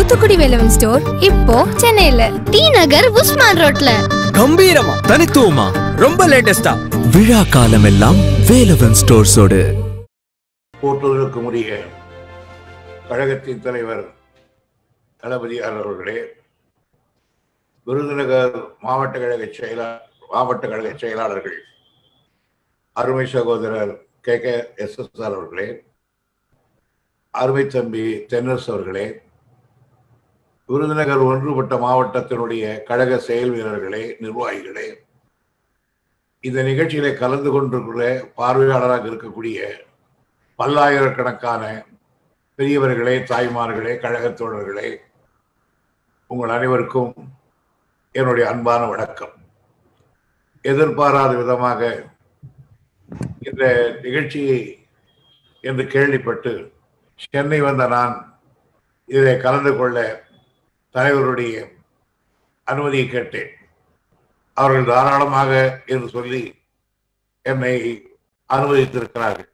Thoothukudi Velavan store இப்போ சென்னையில. D நகர் உஸ்மான் ரோட்ல. கம்பீரமா தனித்துவமா ரொம்ப லேட்டஸ்டா விழா காலமெல்லாம் வேலவன் ஸ்டோர்ஸோடு. போற்றுதலுக்கும் உரிய கழகத்தின் தலைவர் தளபதியார் அவர்களே விருதுநகர் மாவட்ட கழக செயலாளர் மாவட்ட கழக செயலாளர்கள் அருமை சகோதரர் K K S S R அவர்களே அருமை தம்பி தென்னரசு அவர்களே விருதுநகர் ஒன்றுபட்ட மாவட்டத்தினுடைய கழக செயல் வீரர்களே நிர்வாகிகளே இந்த நிகழ்ச்சியில கலந்து கொண்டிருக்கிற பார்வையாளராக இருக்கக்கூடிய பல்லாயிரக்கணக்கான பெரியவர்களே தாய்மார்களே கழகத் தோழர்களே உங்கள் அனைவருக்கும் என்னுடைய அன்பான வணக்கம். எதிர்பாராத விதமாக இந்த நிகழ்ச்சியை என்று கேள்விப்பட்டு சென்னை வந்த நான் இதை கலந்து கொள்ள தலைவருடைய அனுமதியை கேட்டேன். அவர்கள் தாராளமாக என்று சொல்லி என்னை அனுமதித்திருக்கிறார்கள்.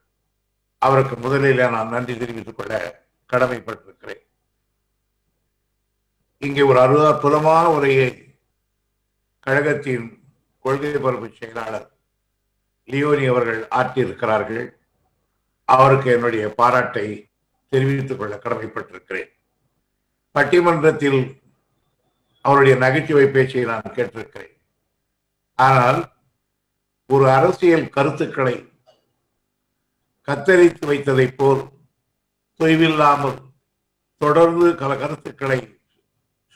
அவருக்கு முதலில் நான் நன்றி தெரிவித்துக் கொள்ள கடமைப்பட்டிருக்கிறேன். இங்கே ஒரு அரு அற்புதமான உரையை கழகத்தின் கொள்கை பரப்பு செயலாளர் லியோனி அவர்கள் ஆற்றியிருக்கிறார்கள். அவருக்கு என்னுடைய பாராட்டை தெரிவித்துக் கொள்ள கடமைப்பட்டிருக்கிறேன். பட்டிமன்றத்தில் அவருடைய நகைச்சுவை பேச்சை நான் கேட்டிருக்கிறேன். ஆனால் ஒரு அரசியல் கருத்துக்களை கத்தரித்து வைத்ததைப் போல் தொய்வில்லாமல் தொடர்ந்து பல கருத்துக்களை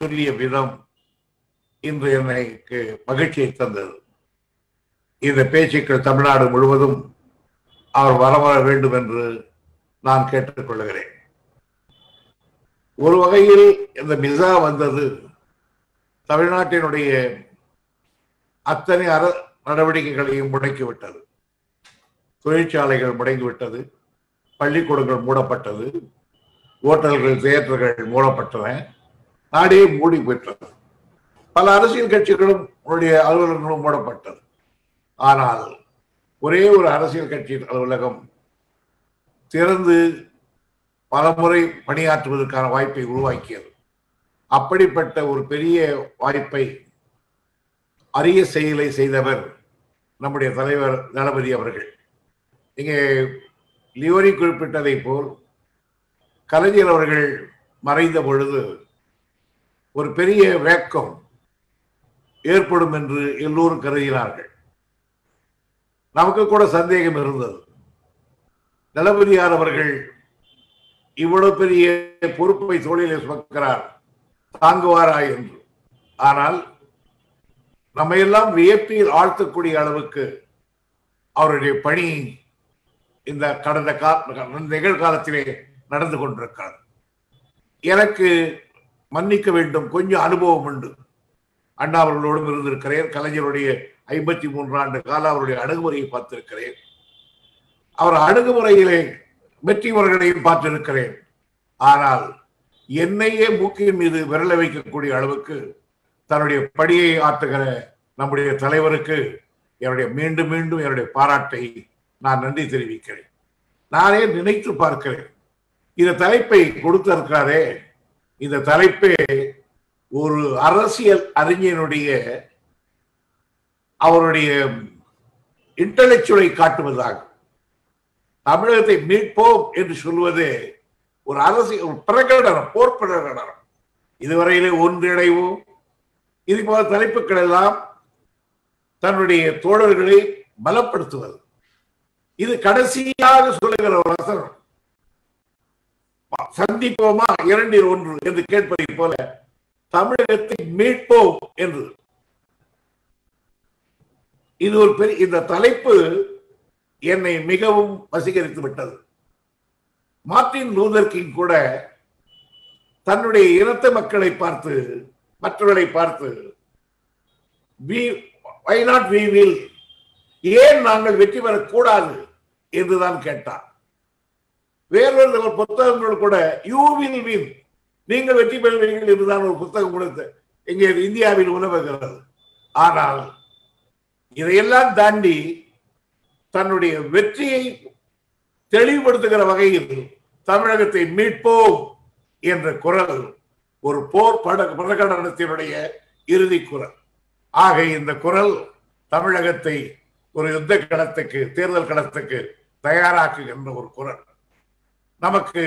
சொல்லிய விதம் இன்று எனக்கு மகிழ்ச்சியை தந்தது. இந்த பேச்சுக்கள் தமிழ்நாடு முழுவதும் அவர் வரவர வேண்டும் என்று நான் கேட்டுக்கொள்கிறேன். ஒரு வகையில் இந்த மிசா வந்தது. தமிழ்நாட்டினுடைய அத்தனை அர நடவடிக்கைகளையும் முடக்கிவிட்டது. தொழிற்சாலைகள் முடங்கிவிட்டது. பள்ளிக்கூடங்கள் மூடப்பட்டது. ஓட்டல்கள் தியேட்டர்கள் மூடப்பட்டன. நாடே மூடி போயிட்டது. பல அரசியல் கட்சிகளும் உடைய அலுவலகங்களும் மூடப்பட்டது. ஆனால் ஒரே ஒரு அரசியல் கட்சியின் அலுவலகம் திறந்து பலமுறை பணியாற்றுவதற்கான வாய்ப்பை உருவாக்கியது. அப்படிப்பட்ட ஒரு பெரிய வாய்ப்பை அரிய செயலை செய்தவர் நம்முடைய தலைவர் தளபதி அவர்கள். இங்கே லியோரி குறிப்பிட்டதை போல் கலைஞர் அவர்கள் மறைந்த பொழுது ஒரு பெரிய வேக்கம் ஏற்படும் என்று எல்லோரும் கருதினார்கள். நமக்கு கூட சந்தேகம் இருந்தது. தளபதியார் அவர்கள் இவ்வளவு பெரிய பொறுப்பை தோழிலே சுமக்கிறார் தாங்குவாரா என்று. ஆனால் நம்ம எல்லாம் வியப்பில் ஆழ்த்தக்கூடிய அளவுக்கு அவருடைய பணி இந்த கடந்த கா நிகழ்காலத்திலே நடந்து கொண்டிருக்கிறார் எனக்கு மன்னிக்க வேண்டும். கொஞ்சம் அனுபவம் உண்டு. அண்ணா அவர்களோடும் இருந்திருக்கிறேன். கலைஞருடைய ஐம்பத்தி மூன்று ஆண்டு கால அவருடைய அணுகுமுறையை பார்த்திருக்கிறேன். அவர் அணுகுமுறையிலே வெற்றியவர்களையும் பார்த்திருக்கிறேன். ஆனால் என்னையே மூக்கின் மீது விரல வைக்கக்கூடிய அளவுக்கு தன்னுடைய படியை ஆற்றுகிற நம்முடைய தலைவருக்கு என்னுடைய மீண்டும் மீண்டும் என்னுடைய பாராட்டை நான் நன்றி தெரிவிக்கிறேன். நானே நினைத்து பார்க்கிறேன். இந்த தலைப்பை கொடுத்திருக்கிறாரே இந்த தலைப்பே ஒரு அரசியல் அறிஞனுடைய அவருடைய இன்டலெக்சுவலை காட்டுவதாகும் தமிழகத்தை மீட்போம் என்று சொல்வது ஒரு அரசியல் ஒரு பிரகடனம் போர் பிரகடனம். இதுவரையிலே ஒன்றிணைவோம். இது போல தலைப்புகள் எல்லாம் தன்னுடைய தோழர்களை பலப்படுத்துவது. இது கடைசியாக சொல்லுகிற ஒரு வசனம் சந்திப்போமா? இரண்டில் ஒன்று என்று கேட்பதை போல தமிழகத்தை மீட்போம் என்று. இது ஒரு பெரிய இந்த தலைப்பு என்னை மிகவும் வசீகரித்து விட்டது. மார்டின் லூதர் கிங் கூட தன்னுடைய இனத்த மக்களை பார்த்து மற்றவர்களை பார்த்து வை நாட் வி வில் ஏன் நாங்கள் வெற்றி பெறக்கூடாது? என்றுதான் கேட்டார் வேறொரு புத்தகங்கள் கூட யூ வில் வின் நீங்கள் வெற்றி பெறுவீர்கள் என்றுதான் ஒரு புத்தகம் கொடுத்து இங்கே இந்தியாவில் உணவுகிறது. ஆனால் இதையெல்லாம் தாண்டி தன்னுடைய வெற்றியை தெளிவுபடுத்துகிற வகையில் தமிழகத்தை மீட்போம் என்ற குரல் ஒரு போர் பட பிரகடனத்தினுடைய இறுதி குரல். ஆக இந்த குரல் தமிழகத்தை ஒரு யுத்த களத்துக்கு தேர்தல் களத்துக்கு தயாராக்குகின்ற ஒரு குரல். நமக்கு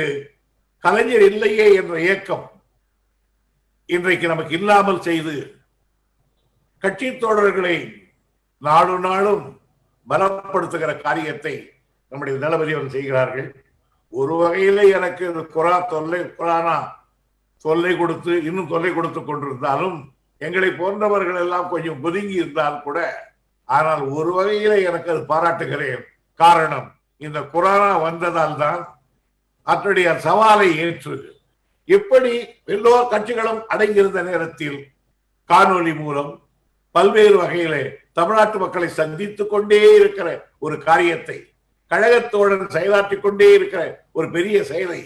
கலைஞர் இல்லையே என்ற இயக்கம் இன்றைக்கு நமக்கு இல்லாமல் செய்து கட்சி தோழர்களை நாடு நாளும் பலப்படுத்துகிற காரியத்தை நம்முடைய தளபதி அவர்கள் செய்கிறார்கள். ஒரு வகையில எனக்கு இந்த குரா தொல்லை குரானா தொல்லை கொடுத்து இன்னும் தொல்லை கொடுத்து கொண்டிருந்தாலும் எங்களை போன்றவர்கள் எல்லாம் கொஞ்சம் ஒதுங்கி இருந்தால் கூட ஆனால் ஒரு வகையில எனக்கு அது பாராட்டுகிறேன் காரணம். இந்த குரானா வந்ததால் தான் அதனுடைய சவாலை ஏற்று எப்படி எல்லோர் கட்சிகளும் அடங்கியிருந்த நேரத்தில் காணொலி மூலம் பல்வேறு வகையிலே தமிழ்நாட்டு மக்களை சந்தித்துக் கொண்டே இருக்கிற ஒரு காரியத்தை கழகத்தோடன் செயலாற்றிக் கொண்டே இருக்கிற ஒரு பெரிய செயலை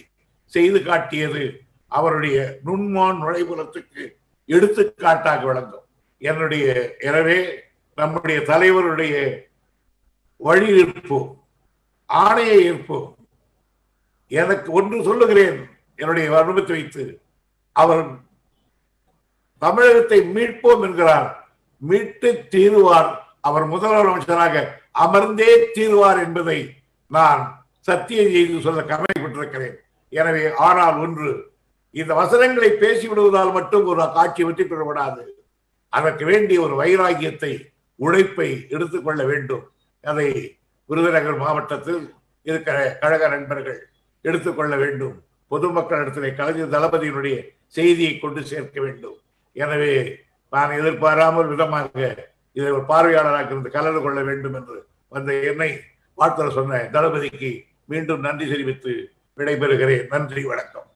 செய்து காட்டியது அவருடைய நுண்மான் நுழைபுலத்துக்கு எடுத்துக்காட்டாக விளங்கும். என்னுடைய எனவே நம்முடைய தலைவருடைய வழி இருப்போம் ஆணையை ஏற்போம் எனக்கு ஒன்று சொல்லுகிறேன் என்னுடைய அனுபவத்தை வைத்து அவர் தமிழகத்தை மீட்போம் என்கிறார். மீட்டு தீருவார் அவர் முதலமைச்சராக அமர்ந்தே தீருவார் என்பதை நான் சத்திய செய்து சொல்ல கடமைப்பட்டிருக்கிறேன். எனவே ஆனால் ஒன்று இந்த வசனங்களை பேசிவிடுவதால் மட்டும் ஒரு காட்சி வெற்றி பெறப்படாது. அதற்கு வேண்டிய ஒரு வைராகியத்தை உழைப்பை எடுத்துக்கொள்ள வேண்டும். அதை விருதுநகர் மாவட்டத்தில் இருக்கிற கழக நண்பர்கள் எடுத்துக்கொள்ள வேண்டும். பொதுமக்களிடத்திலே கலைஞர் தளபதியினுடைய செய்தியை கொண்டு சேர்க்க வேண்டும். எனவே நான் எதிர்பாராமல் விதமாக இதை ஒரு பார்வையாளராக இருந்து கலந்து கொள்ள வேண்டும் என்று வந்த என்னை வாழ்த்துற சொன்ன தளபதிக்கு மீண்டும் நன்றி தெரிவித்து விடைபெறுகிறேன். நன்றி வணக்கம்.